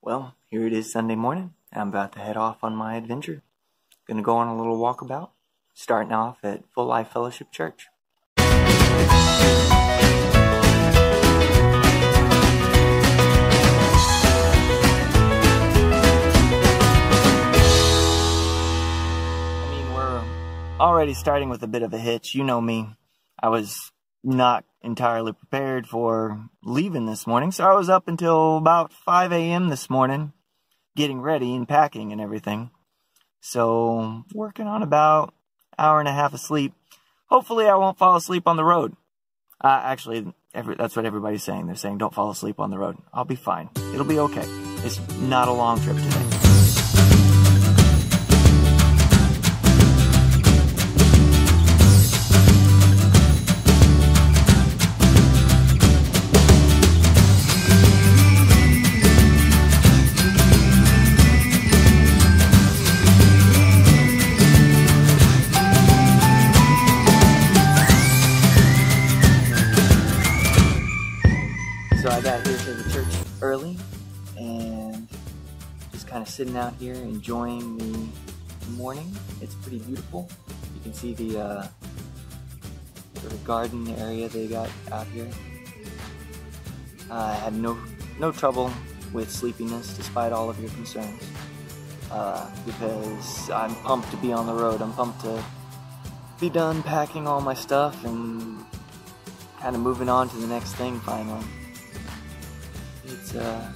Well, here it is Sunday morning. I'm about to head off on my adventure. Gonna go on a little walkabout, starting off at Full Life Fellowship Church. I mean, we're already starting with a bit of a hitch. You know me. I was not entirely prepared for leaving this morning, so I was up until about 5 a.m. this morning getting ready and packing and everything. So, working on about hour and a half of sleep. Hopefully, I won't fall asleep on the road. Uh, actually, every, that's what everybody's saying. They're saying don't fall asleep on the road. I'll be fine. It'll be okay. It's not a long trip today. Kind of sitting out here enjoying the morning. It's pretty beautiful. You can see the uh, sort of garden area they got out here. I had no no trouble with sleepiness despite all of your concerns uh, because I'm pumped to be on the road. I'm pumped to be done packing all my stuff and kind of moving on to the next thing finally. It's uh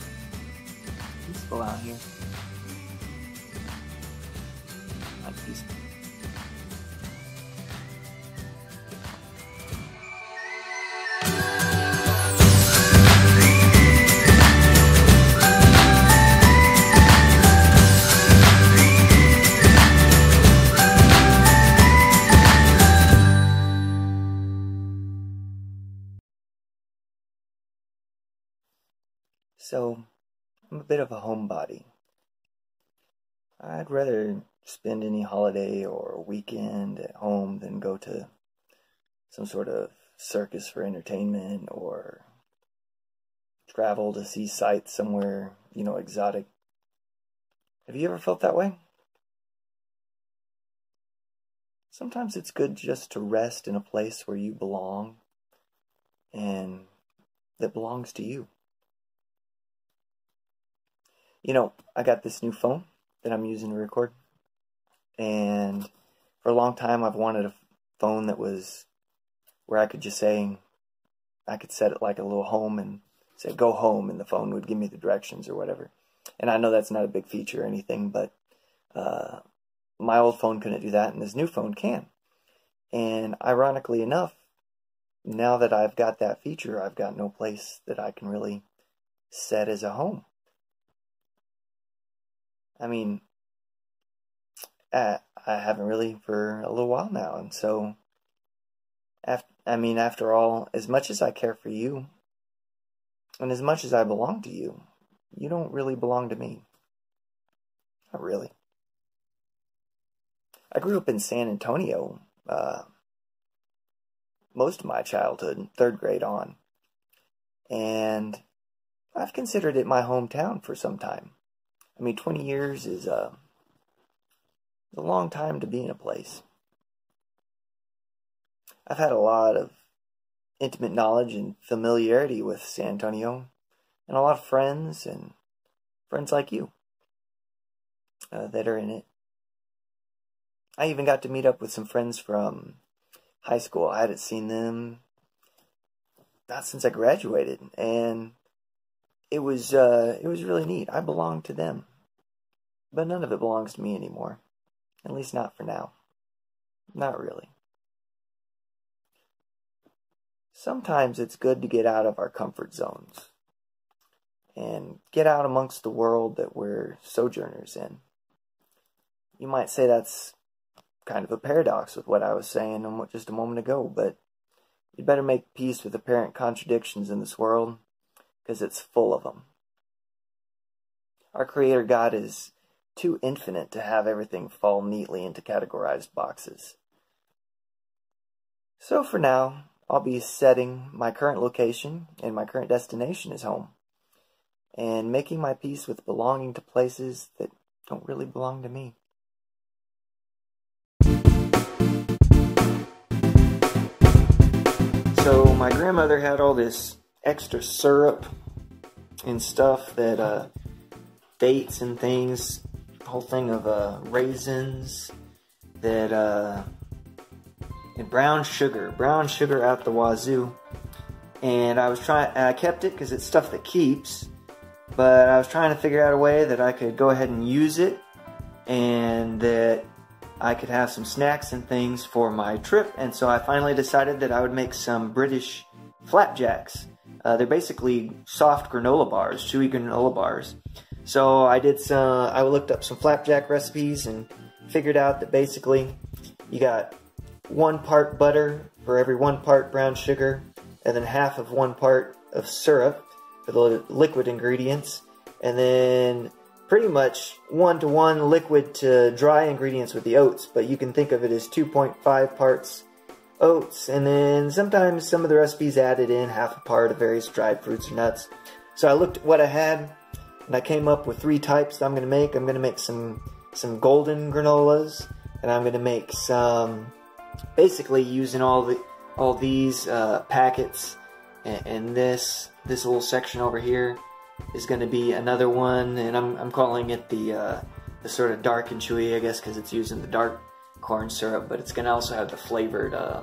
peaceful out here. Like peaceful. So, I'm a bit of a homebody. I'd rather spend any holiday or weekend at home than go to some sort of circus for entertainment or travel to see sights somewhere, you know, exotic. Have you ever felt that way? Sometimes it's good just to rest in a place where you belong and that belongs to you. You know, I got this new phone that I'm using to record. And for a long time, I've wanted a phone that was where I could just say, I could set it like a little home and say, go home, and the phone would give me the directions or whatever. And I know that's not a big feature or anything, but uh, my old phone couldn't do that, and this new phone can. And ironically enough, now that I've got that feature, I've got no place that I can really set as a home. I mean, uh, I haven't really for a little while now, and so, after, I mean, after all, as much as I care for you, and as much as I belong to you, you don't really belong to me. Not really. I grew up in San Antonio, uh, most of my childhood, third grade on, and I've considered it my hometown for some time. I mean, 20 years is uh, a long time to be in a place. I've had a lot of intimate knowledge and familiarity with San Antonio, and a lot of friends and friends like you uh, that are in it. I even got to meet up with some friends from high school. I hadn't seen them not since I graduated, and it was uh, it was really neat. I belonged to them, but none of it belongs to me anymore. At least not for now. Not really. Sometimes it's good to get out of our comfort zones and get out amongst the world that we're sojourners in. You might say that's kind of a paradox with what I was saying just a moment ago, but you'd better make peace with apparent contradictions in this world because it's full of them. Our Creator God is too infinite to have everything fall neatly into categorized boxes. So for now, I'll be setting my current location and my current destination as home. and making my peace with belonging to places that don't really belong to me. So my grandmother had all this extra syrup and stuff that uh, dates and things, whole thing of uh, raisins that uh, and brown sugar, brown sugar out the wazoo. And I was trying, I kept it because it's stuff that keeps. But I was trying to figure out a way that I could go ahead and use it, and that I could have some snacks and things for my trip, and so I finally decided that I would make some British flapjacks. Uh, they're basically soft granola bars, chewy granola bars. So I did some, I looked up some flapjack recipes and figured out that basically you got one part butter for every one part brown sugar, and then half of one part of syrup for the liquid ingredients, and then pretty much one to one liquid to dry ingredients with the oats, but you can think of it as 2.5 parts oats, and then sometimes some of the recipes added in half a part of various dried fruits or nuts. So I looked at what I had, and I came up with three types that I'm going to make. I'm going to make some some golden granolas, and I'm going to make some basically using all the all these uh, packets and, and this this little section over here is going to be another one, and I'm, I'm calling it the, uh, the sort of dark and chewy, I guess, because it's using the dark corn syrup, but it's going to also have the flavored uh,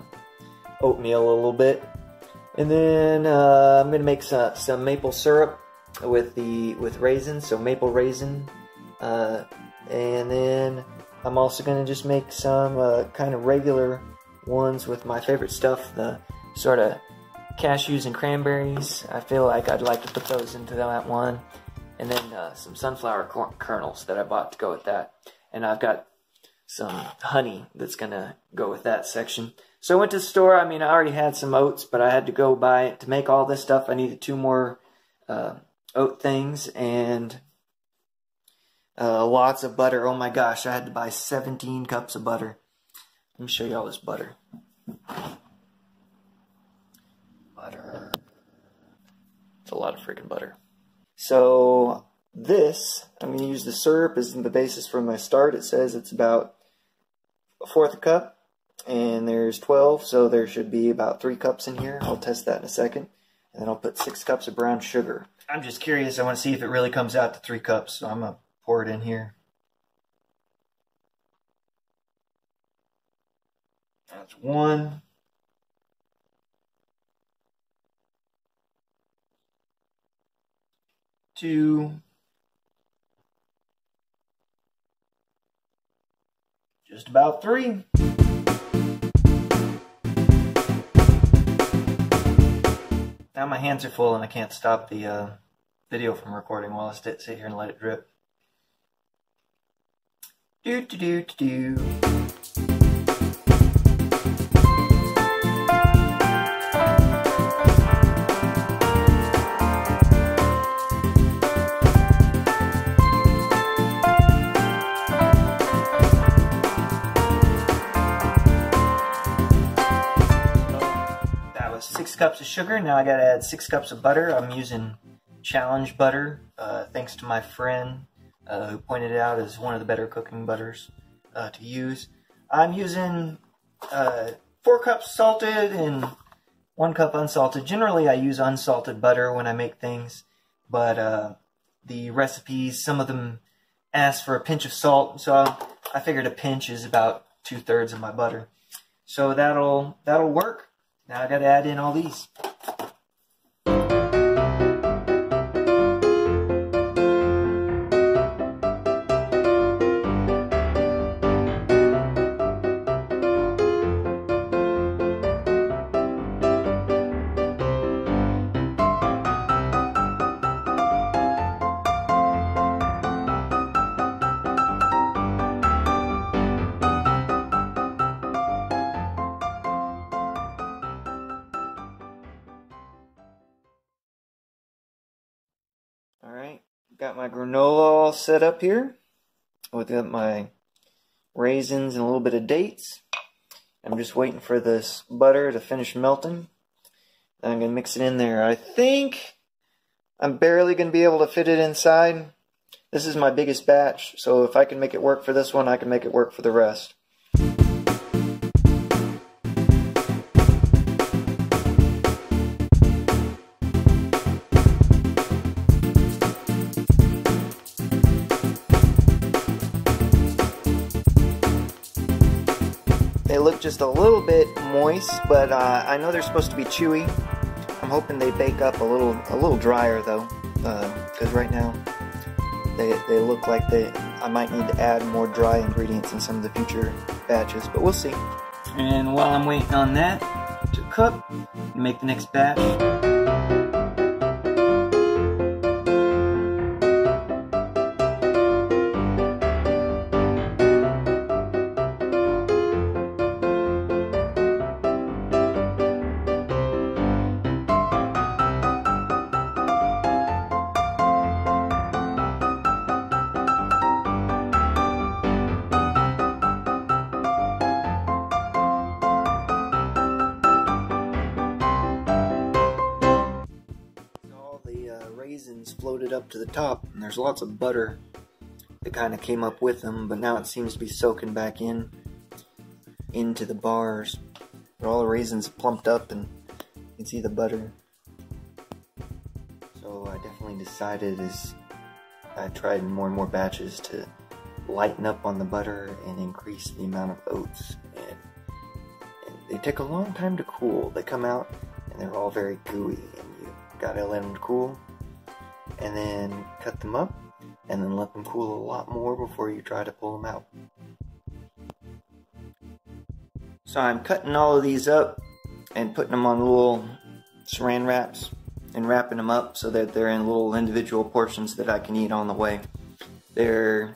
oatmeal a little bit. And then uh, I'm going to make some, some maple syrup with the with raisins, so maple raisin. Uh, and then I'm also going to just make some uh, kind of regular ones with my favorite stuff, the sort of cashews and cranberries. I feel like I'd like to put those into that one. And then uh, some sunflower kernels that I bought to go with that. And I've got some honey that's going to go with that section. So I went to the store. I mean, I already had some oats, but I had to go buy, it to make all this stuff, I needed two more uh, oat things and uh, lots of butter. Oh my gosh, I had to buy 17 cups of butter. Let me show you all this butter butter. It's a lot of freaking butter. So this, I'm going to use the syrup as the basis for my start. It says it's about a fourth cup, and there's 12, so there should be about three cups in here. I'll test that in a second. And then I'll put six cups of brown sugar. I'm just curious. I want to see if it really comes out to three cups, so I'm to pour it in here. That's one. to just about three. Now my hands are full and I can't stop the uh, video from recording while I sit, sit here and let it drip. Do do do do do. Cups of sugar. Now I got to add six cups of butter. I'm using Challenge butter, uh, thanks to my friend uh, who pointed it out as one of the better cooking butters uh, to use. I'm using uh, four cups salted and one cup unsalted. Generally, I use unsalted butter when I make things, but uh, the recipes, some of them ask for a pinch of salt, so I figured a pinch is about two thirds of my butter. So that'll that'll work. Now I gotta add in all these. Got my granola all set up here with my raisins and a little bit of dates. I'm just waiting for this butter to finish melting. Then I'm going to mix it in there. I think I'm barely going to be able to fit it inside. This is my biggest batch, so if I can make it work for this one, I can make it work for the rest. They look just a little bit moist, but uh, I know they're supposed to be chewy. I'm hoping they bake up a little a little drier though, because uh, right now they, they look like they I might need to add more dry ingredients in some of the future batches, but we'll see. And while I'm waiting on that to cook, make the next batch. Floated up to the top, and there's lots of butter that kind of came up with them, but now it seems to be soaking back in into the bars. But all the raisins plumped up, and you can see the butter. So I definitely decided as I tried more and more batches to lighten up on the butter and increase the amount of oats. And, and they take a long time to cool. They come out and they're all very gooey, and you gotta let them cool and then cut them up and then let them cool a lot more before you try to pull them out. So I'm cutting all of these up and putting them on little saran wraps and wrapping them up so that they're in little individual portions that I can eat on the way. They're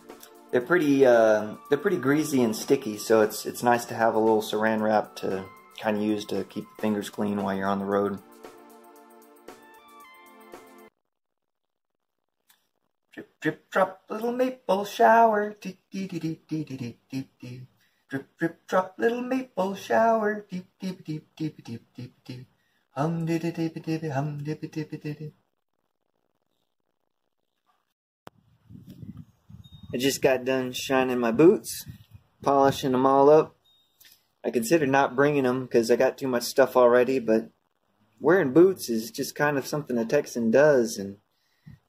they're pretty uh, they're pretty greasy and sticky, so it's it's nice to have a little saran wrap to kind of use to keep the fingers clean while you're on the road. Drip, drop, little maple shower. Dee, dee, dee, dee, dee, dee, dee, dee, dee. Drip, drip, drop, little maple shower. Deep, deep, deep, deep, deep, deep, deep. Hum, dee, dee, dee, dee, dee, hum, dee, dee, dee, dee, dee. I just got done shining my boots, polishing them all up. I considered not bringing them because I got too much stuff already, but wearing boots is just kind of something a Texan does, and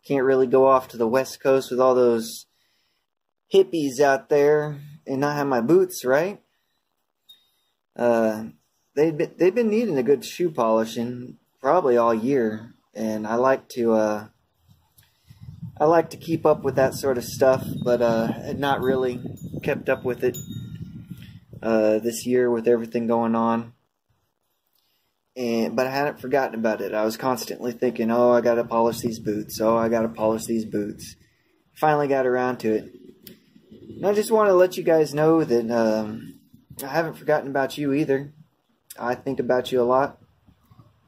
can't really go off to the west coast with all those hippies out there and not have my boots, right? Uh, they've been, they've been needing a good shoe polishing probably all year, and I like to uh, I like to keep up with that sort of stuff, but uh, not really kept up with it uh, this year with everything going on and but I hadn't forgotten about it. I was constantly thinking, "Oh, I got to polish these boots. Oh, I got to polish these boots." Finally got around to it. And I just want to let you guys know that um, I haven't forgotten about you either. I think about you a lot,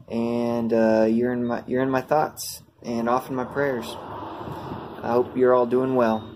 and uh, you're in my you're in my thoughts and often my prayers. I hope you're all doing well.